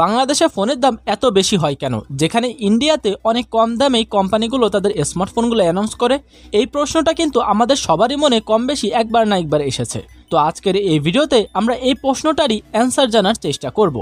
বাংলাদেশে ফোনের দাম এত বেশি হয় কেন? যেখানে ইন্ডিয়াতে অনেক কম দামেই কোম্পানিগুলো তাদের স্মার্টফোনগুলো অ্যানাউন্স করে, এই প্রশ্নটা কিন্তু আমাদের সবারই মনে কম বেশি একবার না একবার এসেছে। তো আজকের এই ভিডিওতে আমরা এই প্রশ্নটারই অ্যান্সার জানার চেষ্টা করব।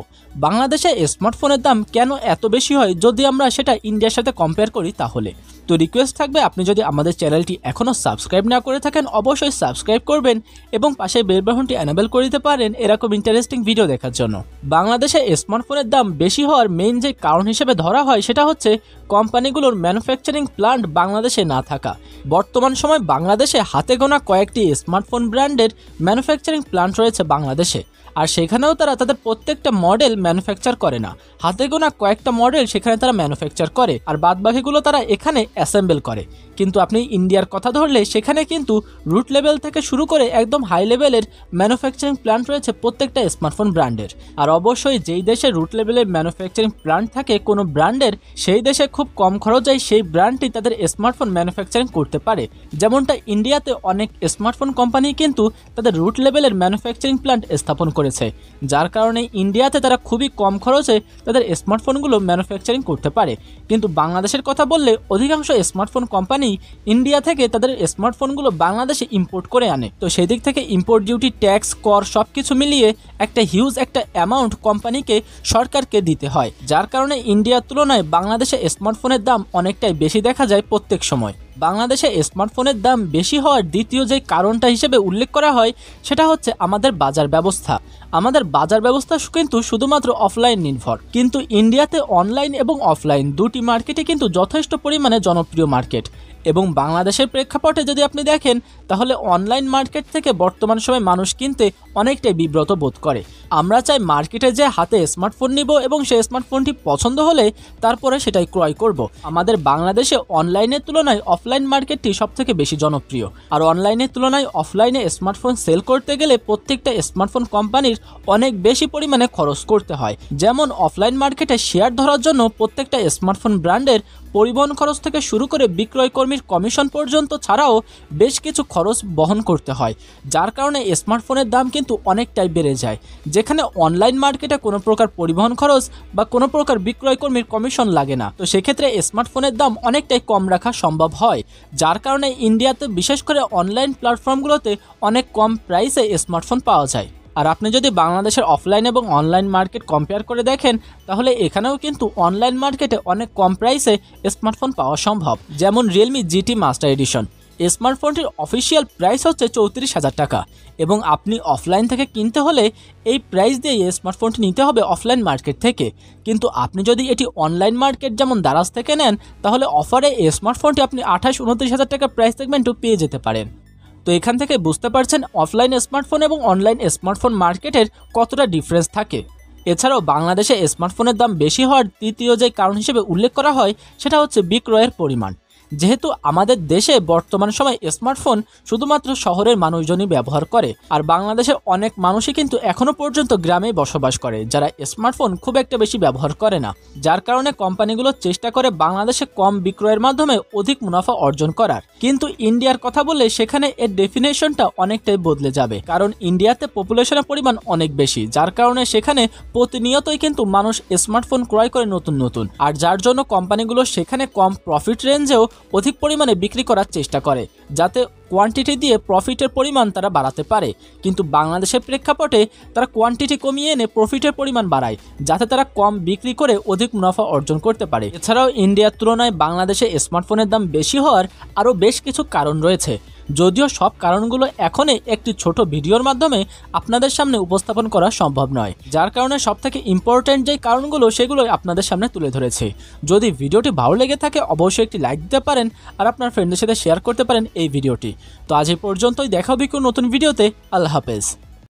বাংলাদেশে স্মার্টফোনের দাম কেন এত বেশি হয় যদি আমরা সেটা ইন্ডিয়ার সাথে কম্পেয়ার করি তাহলে? তো রিকোয়েস্ট থাকবে, আপনি যদি আমাদের চ্যানেলটি এখনও সাবস্ক্রাইব না করে থাকেন, অবশ্যই সাবস্ক্রাইব করবেন এবং পাশে বেল বাটনটি অ্যানেবল করে দিতে পারেন এরকম ইন্টারেস্টিং ভিডিও দেখার জন্য। বাংলাদেশে স্মার্টফোনের দাম বেশি হওয়ার মেইন যে কারণ হিসেবে ধরা হয়, সেটা হচ্ছে কোম্পানিগুলোর ম্যানুফ্যাকচারিং প্লান্ট বাংলাদেশে না থাকা। বর্তমান সময় বাংলাদেশে হাতে গোনা কয়েকটি স্মার্টফোন ব্র্যান্ডের ম্যানুফ্যাকচারিং প্লান্ট রয়েছে বাংলাদেশে। আর সেখানেও তারা তাদের প্রত্যেকটা মডেল ম্যানুফ্যাকচার করে না। হাতে গোনা কয়েকটা মডেল সেখানে তারা ম্যানুফ্যাকচার করে। আর বাদ বাকিগুলো তারা এখানে অ্যাসেম্বল করে। কিন্তু আপনি ইন্ডিয়ার কথা ধরলে সেখানে কিন্তু রুট লেভেল থেকে শুরু করে একদম হাই লেভেলের ম্যানুফ্যাকচারিং প্ল্যান্ট রয়েছে প্রত্যেকটা স্মার্টফোন ব্র্যান্ডের। আর অবশ্যই যেই দেশে রুট লেভেলের ম্যানুফ্যাকচারিং প্ল্যান্ট থাকে কোনো ব্র্যান্ডের, সেই দেশে খুব কম খরচে সেই ব্র্যান্ডটি তাদের স্মার্টফোন ম্যানুফ্যাকচারিং করতে পারে। যেমনটা ইন্ডিয়াতে অনেক স্মার্টফোন কোম্পানি কিন্তু তাদের রুট লেভেলের ম্যানুফ্যাকচারিং প্ল্যান্ট স্থাপন করেছে। যার কারণে ইন্ডিয়াতে তারা খুবই কম খরচে তাদের স্মার্টফোনগুলো ম্যানুফ্যাকচারিং করতে পারে। কিন্তু বাংলাদেশের কথা বললে অধিকাংশ স্মার্টফোন কোম্পানি ইন্ডিয়া থেকে তাদের স্মার্টফোনগুলো বাংলাদেশে ইম্পোর্ট করে আনে। তো সেই দিক থেকে ইম্পোর্ট ডিউটি ট্যাক্স কর সব কিছু মিলিয়ে একটা হিউজ একটা অ্যামাউন্ট কোম্পানিকে সরকারকে দিতে হয়। যার কারণে ইন্ডিয়ার তুলনায় বাংলাদেশে স্মার্টফোনের দাম অনেকটাই বেশি দেখা যায় প্রত্যেক সময়। বাংলাদেশে স্মার্টফোনের দাম বেশি হওয়ার দ্বিতীয় যে কারণটা হিসেবে উল্লেখ করা হয়, সেটা হচ্ছে আমাদের বাজার ব্যবস্থা। আমাদের বাজার ব্যবস্থা কিন্তু শুধুমাত্র অফলাইন নির্ভর। কিন্তু ইন্ডিয়াতে অনলাইন এবং অফলাইন দুটি মার্কেটে কিন্তু যথেষ্ট পরিমাণে জনপ্রিয় মার্কেট। এবং বাংলাদেশের প্রেক্ষাপটে যদি আপনি দেখেন, তাহলে অনলাইন মার্কেট থেকে বর্তমান সময় মানুষ কিনতে অনেকটাই বিব্রত বোধ করে। আমরা চাই মার্কেটে যে হাতে স্মার্টফোন নিব এবং সেই স্মার্টফোনটি পছন্দ হলে তারপরে সেটাই ক্রয় করব। আমাদের বাংলাদেশে অনলাইনের তুলনায় অফলাইন মার্কেটটি সবথেকে বেশি জনপ্রিয়। আর অনলাইনের তুলনায় অফলাইনে স্মার্টফোন সেল করতে গেলে প্রত্যেকটা স্মার্টফোন কোম্পানির অনেক বেশি পরিমাণে খরচ করতে হয়। যেমন অফলাইন মার্কেটে শেয়ার ধরার জন্য প্রত্যেকটা স্মার্টফোন ব্র্যান্ডের পরিবহন খরচ থেকে শুরু করে বিক্রয় কর্মীর কমিশন পর্যন্ত ছাড়াও বেশ কিছু খরচ বহন করতে হয়, যার কারণে স্মার্টফোনের দাম কিন্তু অনেকটাই বেড়ে যায়। যেখানে অনলাইন মার্কেটে কোনো প্রকার পরিবহন খরচ বা কোনো প্রকার বিক্রয় কর্মীর কমিশন লাগে না। তো সেক্ষেত্রে স্মার্টফোনের দাম অনেকটাই কম রাখা সম্ভব হয়, যার কারণে ইন্ডিয়াতে বিশেষ করে অনলাইন প্ল্যাটফর্মগুলোতে অনেক কম প্রাইসে স্মার্টফোন পাওয়া যায়। আর আপনি যদি বাংলাদেশের অফলাইন এবং অনলাইন মার্কেট কম্পেয়ার করে দেখেন, তাহলে এখানেও কিন্তু অনলাইন মার্কেটে অনেক কম প্রাইসে স্মার্টফোন পাওয়া সম্ভব। যেমন রিয়েলমি জিটি মাস্টার এডিশন স্মার্টফোনটির অফিসিয়াল প্রাইস হচ্ছে চৌত্রিশ হাজার টাকা। এবং আপনি অফলাইন থেকে কিনতে হলে এই প্রাইস দিয়ে স্মার্টফোনটি নিতে হবে অফলাইন মার্কেট থেকে। কিন্তু আপনি যদি এটি অনলাইন মার্কেট যেমন দারাজ থেকে নেন, তাহলে অফারে এই স্মার্টফোনটি আপনি আঠাশ, উনত্রিশ হাজার টাকা প্রাইস সেগমেন্টও পেয়ে যেতে পারেন। তো এখান থেকে বুঝতে পারছেন অফলাইন স্মার্টফোন এবং অনলাইন স্মার্টফোন মার্কেটের কতটা ডিফারেন্স থাকে। এছাড়াও বাংলাদেশে স্মার্টফোনের দাম বেশি হওয়ার তৃতীয় যে কারণ হিসেবে উল্লেখ করা হয়, সেটা হচ্ছে বিক্রয়ের পরিমাণ। যেহেতু আমাদের দেশে বর্তমান সময় স্মার্টফোন শুধুমাত্র শহরের মানুষজনই ব্যবহার করে, আর বাংলাদেশের অনেক মানুষই কিন্তু এখনও পর্যন্ত গ্রামে বসবাস করে, যারা স্মার্টফোন খুব একটা বেশি ব্যবহার করে না, যার কারণে কোম্পানিগুলো চেষ্টা করে বাংলাদেশে কম বিক্রয়ের মাধ্যমে অধিক মুনাফা অর্জন করার। কিন্তু ইন্ডিয়ার কথা বললে সেখানে এর ডেফিনেশনটা অনেকটাই বদলে যাবে, কারণ ইন্ডিয়াতে পপুলেশনের পরিমাণ অনেক বেশি, যার কারণে সেখানে প্রতিনিয়তই কিন্তু মানুষ স্মার্টফোন ক্রয় করে নতুন নতুন, আর যার জন্য কোম্পানিগুলো সেখানে কম প্রফিট রেঞ্জেও অধিক পরিমাণে বিক্রি করার চেষ্টা করে, যাতে কোয়ান্টিটি দিয়ে প্রফিটের পরিমাণ তারা বাড়াতে পারে। কিন্তু বাংলাদেশের প্রেক্ষাপটে তারা কোয়ান্টিটি কমিয়ে এনে প্রফিটের পরিমাণ বাড়ায়, যাতে তারা কম বিক্রি করে অধিক মুনাফা অর্জন করতে পারে। এছাড়াও ইন্ডিয়ার তুলনায় বাংলাদেশে স্মার্টফোনের দাম বেশি হওয়ার আরও বেশ কিছু কারণ রয়েছে। যদিও সব কারণগুলো এখনই একটি ছোট ভিডিওর মাধ্যমে আপনাদের সামনে উপস্থাপন করা সম্ভব নয়। যার কারণে সবথেকে ইম্পর্ট্যান্ট যে কারণগুলো, সেগুলোই আপনাদের সামনে তুলে ধরেছে। যদি ভিডিওটি ভালো লেগে থাকে, অবশ্যই একটি লাইক দিতে পারেন আর আপনার ফ্রেন্ডের সাথে শেয়ার করতে পারেন এই ভিডিওটি। তো আজ এই পর্যন্তই। দেখা হবে কোনো নতুন ভিডিওতে। আল্লাহ হাফেজ।